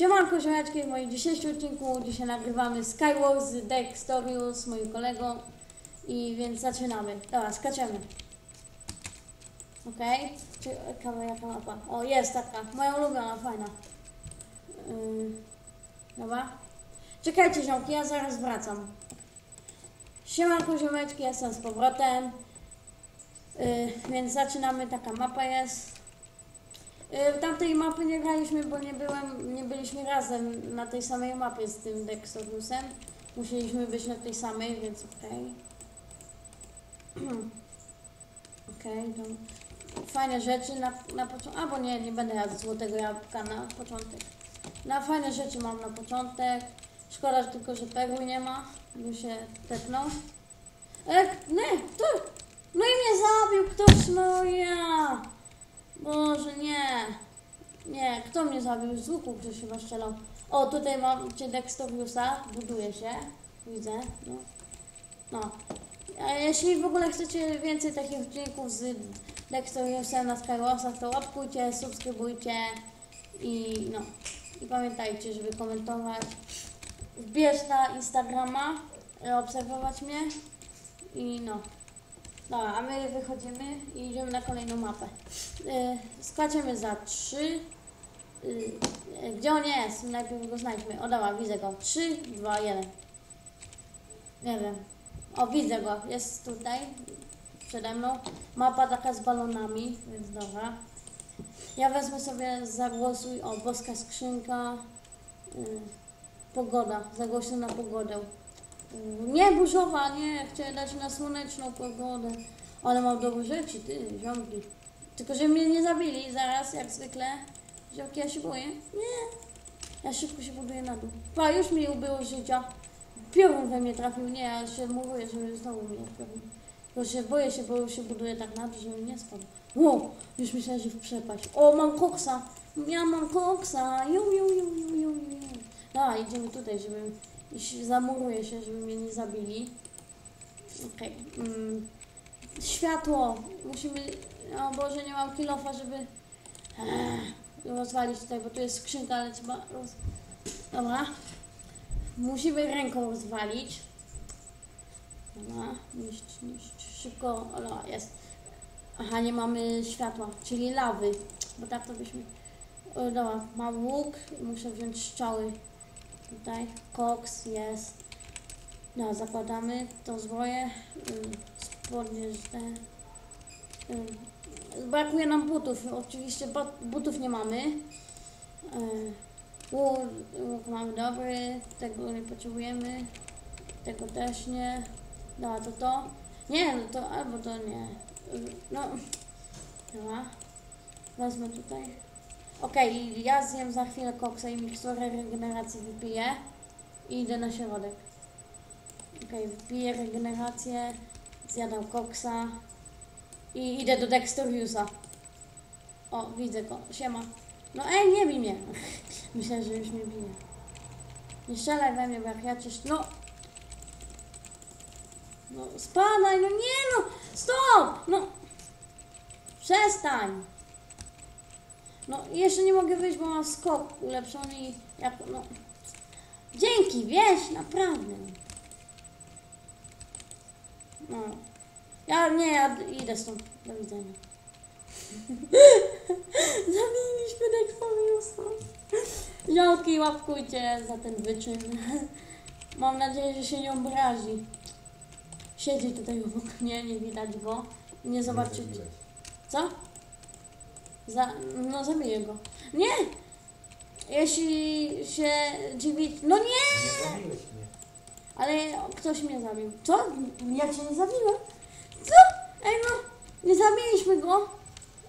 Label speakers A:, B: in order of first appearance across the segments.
A: Siemanko, ziomeczki, w moim dzisiejszym odcinku dzisiaj nagrywamy Skywars z Dextorius z moim kolegą i więc zaczynamy. Dobra, skaczemy. Okej, czy kawa jaka mapa? O, jest taka, moja ulubiona, fajna. Yy, dobra. Czekajcie ziomki, ja zaraz wracam. Siemanko, ziomeczki, jestem z powrotem. Yy, więc zaczynamy, taka mapa jest. Y, W tamtej mapy nie graliśmy, bo nie, byłem, nie byliśmy razem na tej samej mapie z tym Dexorusem. Musieliśmy być na tej samej, więc okej. Okej, to fajne rzeczy na, na początek. Albo nie, nie będę jadł złotego jabłka na początek. Na fajne rzeczy mam na początek. Szkoda że tylko, że perły nie ma, by się tepnął. E, nie, kto? No i mnie zabił ktoś, no ja. Boże, nie. Nie, kto mnie zabił? Z łuku ktoś chyba strzelał. O, tutaj macie Dextoriusa, buduje się. Widzę, no. No. A jeśli w ogóle chcecie więcej takich odcinków z Dextoriusem na Skywarsach, to łapkujcie, subskrybujcie i no. I pamiętajcie, żeby komentować. Wbierz na Instagrama, obserwować mnie i no. Dobra, a my wychodzimy i idziemy na kolejną mapę. Yy, skaczemy za 3. Yy, gdzie on jest? Najpierw go znajdźmy. O dobra, widzę go. 3, 2, 1. Nie wiem. O, widzę go. Jest tutaj. Przede mną. Mapa taka z balonami, więc dobra. Ja wezmę sobie zagłosuj. O, boska skrzynka. Yy, pogoda. Zagłosuj na pogodę. Nie burzowa, nie, chciałem dać na słoneczną pogodę. Ale mam dobre rzeczy, ty, ziomki. Tylko, że mnie nie zabili zaraz, jak zwykle. Ziomki, ja się boję. Nie. Ja szybko się buduję na dół. Pa, już mi ubyło życia. Piorun we mnie trafił. Nie, ja się mówię, żeby znowu mnie piorun. Tylko się boję się, bo się buduję tak na dół, żeby nie spadł. Wow, już myślałem, że w przepaść. O, mam koksa. Ja mam koksa. Ju, ju, ju, ju, ju, ju. A, idziemy tutaj, żeby jeśli zamuruję się, żeby mnie nie zabili. Okej. Mm. Światło. Musimy... O Boże, nie mam kilofa, żeby rozwalić tutaj, bo tu jest skrzynka, ale trzeba... Roz... Dobra. Musimy ręką rozwalić. Dobra. Niszcz, niszcz. Szybko. O, no, jest. Aha, nie mamy światła, czyli lawy. Bo tak to byśmy... O, dobra, mam łuk. Muszę wziąć strzały. Tutaj koks jest. No, zakładamy zbroję. Ym, Spodnie. Ym, Brakuje nam butów. Oczywiście butów nie mamy. Yy, Łuk, łuk mamy dobry. Tego nie potrzebujemy. Tego też nie. No, to to. Nie, no to albo to nie. Yy, No. Dobra. Wezmę tutaj. Okej, ja zjem za chwilę koksa i miksturę regeneracji wypiję i idę na środek. Okej, wypiję regenerację, zjadam koksa i idę do Dexteriusa. O, widzę go, siema. No ej, nie bij mnie. Myślę, że już mnie bije. Nie strzelaj we mnie, bo jak ja cię... No! No, spadaj, no nie no! Stop! No! Przestań! No, jeszcze nie mogę wyjść, bo mam skok ulepszony i jak, no... Dzięki, wiesz, naprawdę. No. Ja, nie, ja idę stąd. Do widzenia. Zamieniliśmy Dexteriusa. Ziomki, łapkujcie za ten wyczyn. Mam nadzieję, że się nie obrazi. Siedzi tutaj obok mnie, nie widać go. Nie zobaczycie. Co? Za, no zabiję go. Nie! Jeśli się dziwić... No nie!
B: Nie zabiłeś mnie.
A: Ale ktoś mnie zabił. Co? Ja cię nie zabiłem? Co? Ej no, nie zabiliśmy go.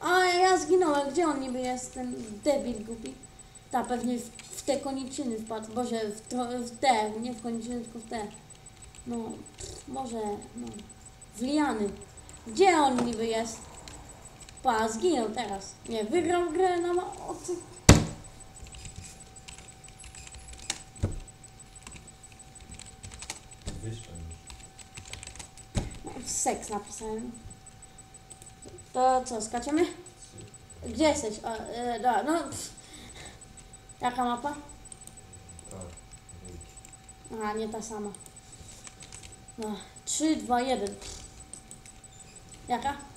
A: A ja zginąłem. Gdzie on niby jest, ten debil głupi? Ta, pewnie w, w te koniczyny wpadł. Boże, w, tro, w te, nie w koniczyny, tylko w te. No, może, no. W liany. Gdzie on niby jest? Pa, zginął teraz. Nie, wygrał grę na ma... O, ty...
B: Wyszłem już.
A: Seks napisałem. To co, skaczemy? Gdzie jesteś? O, e, dobra, no. Pff. Taka mapa? A, nie ta sama. No, 3, 2, 1. Jaka?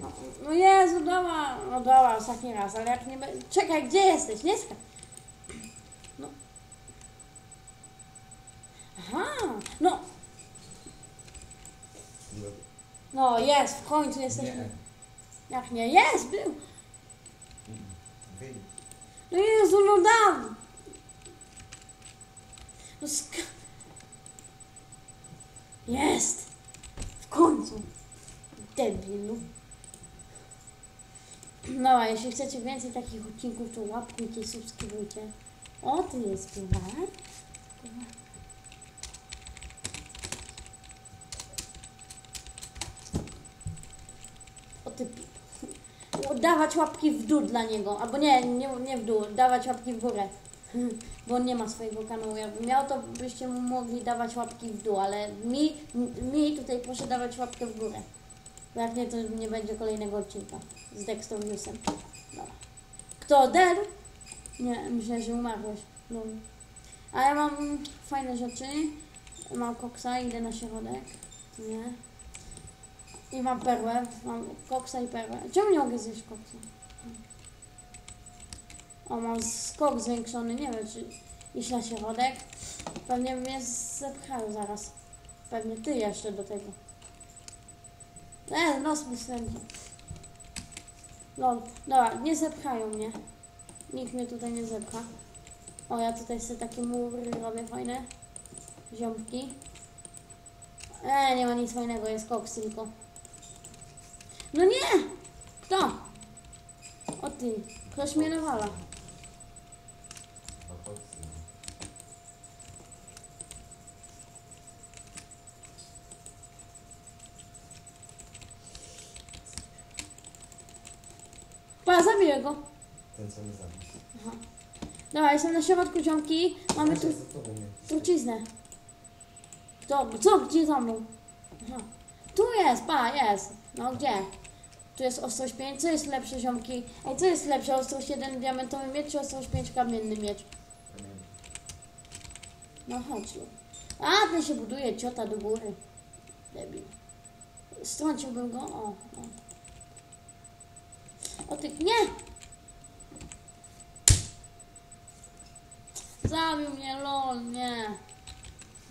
A: No, no Jezu, dała, no dała ostatni raz, ale jak nie będzie... Czekaj, gdzie jesteś? Nie skacz. No. Aha, no,
B: Nie.
A: no jest, w końcu jesteśmy. Jak nie, jest, był. No Jezu, no dam. No sk... Jest! W końcu! Debilu. No, a jeśli chcecie więcej takich odcinków, to łapkujcie i subskrybujcie. O, ty jest pilar. O ty... Dawać łapki w dół dla niego, albo nie, nie, nie w dół, dawać łapki w górę. Bo on nie ma swojego kanału. Jakby miał, to byście mu mogli dawać łapki w dół, ale mi, mi tutaj proszę dawać łapkę w górę. Bo jak nie, to nie będzie kolejnego odcinka z Dexteriusem. Dobra. Kto der? Nie, myślę, że umarłeś. No. A ja mam fajne rzeczy. Mam koksa, idę na środek. Nie. I mam perłę. Mam koksa i perłę. Czemu nie mogę zjeść koksa? O, mam skok zwiększony, nie wiem czy iść na środek. Pewnie mnie zepchają zaraz. Pewnie ty jeszcze do tego. E, nos mi swędzi. Lol, dobra, nie zepchają mnie. Nikt mnie tutaj nie zepcha. O, ja tutaj sobie takie mury robię fajne. Ziomki. E, nie ma nic fajnego, jest koks tylko. No nie! Kto? O ty, ktoś mnie nawala. Pa, zabiję go.
B: Ten co mnie zabił.
A: Dobra, jestem na środku ziomki. Mamy tu truciznę. To, co? Gdzie za mną? Aha. Tu jest, pa, jest. No gdzie? Tu jest ostrość 5. Co jest lepsze ziomki? Ej, co jest lepsze? Ostrość 1 diamentowy miecz czy ostrość 5 kamienny miecz? No chodź. A, ten się buduje ciota do góry. Debil. Strąciłbym go. O, o. O ty, nie! Zabił mnie, lol, nie.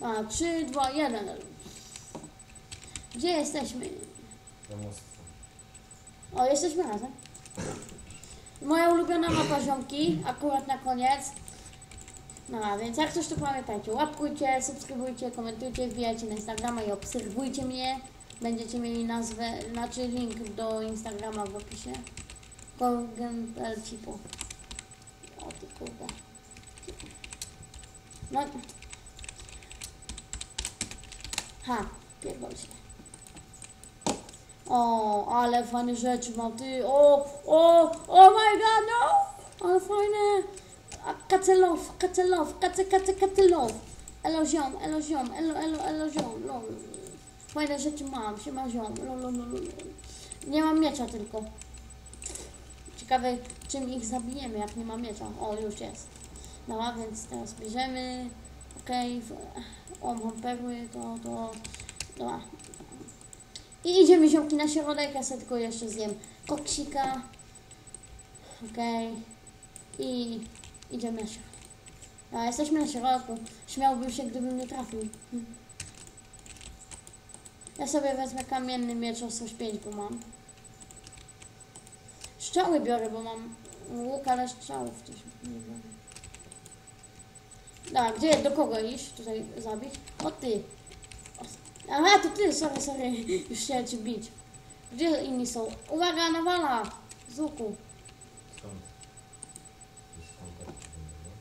A: A, 3, 2, 1. Gdzie jesteśmy? O, jesteśmy razem. Moja ulubiona mapa ziomki, akurat na koniec. No a więc jak coś to pamiętajcie, łapkujcie, subskrybujcie, komentujcie, wbijajcie na Instagrama i obserwujcie mnie. Będziecie mieli nazwę, znaczy link do Instagrama w opisie. Korgen Cipo. O ty kurde. No. Ha, pierdol się. O, ale fajne rzeczy mam, ty, o, o, oh my god, no, ale fajne, kacelow, kacelow, kace, kace, kacelow, elo ziom, elo ziom, elo, elo, elo ziom, lol, fajne rzeczy mam, się ma ziom, lol, lol, lol. nie mam miecza tylko, ciekawe czym ich zabijemy, jak nie mam miecza, o, już jest, dobra, więc teraz bierzemy, okej, w- o, mam perły, to, to, dobra, i idziemy ziomki na środek, ja sobie tylko jeszcze zjem koksika. Okej. I idziemy na środek. A jesteśmy na środku. Śmiałbym się, gdybym nie trafił. Hm. Ja sobie wezmę kamienny miecz ostrość 5, bo mam. Strzały biorę, bo mam łuk, ale strzałów też nie biorę. Dobra, gdzie, do kogo iść? Tutaj zabić? O ty. Aha, to ty, sorry, sorry. Już chciałem cię bić. Gdzie inni są? Uwaga, nawala! Z łuku.
B: Skąd? I skąd tak będzie, no?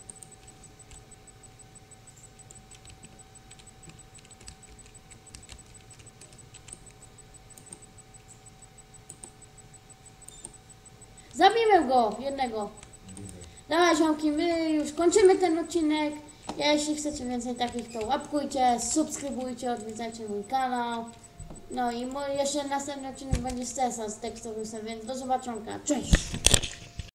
A: Zabijmy go, jednego. Dobra, ziomki, my już kończymy ten odcinek. Jeśli chcecie więcej takich, to łapkujcie, subskrybujcie, odwiedzajcie mój kanał. No i mo- jeszcze następny odcinek będzie z Tesa, z Textorusem, więc do zobaczonka. Cześć!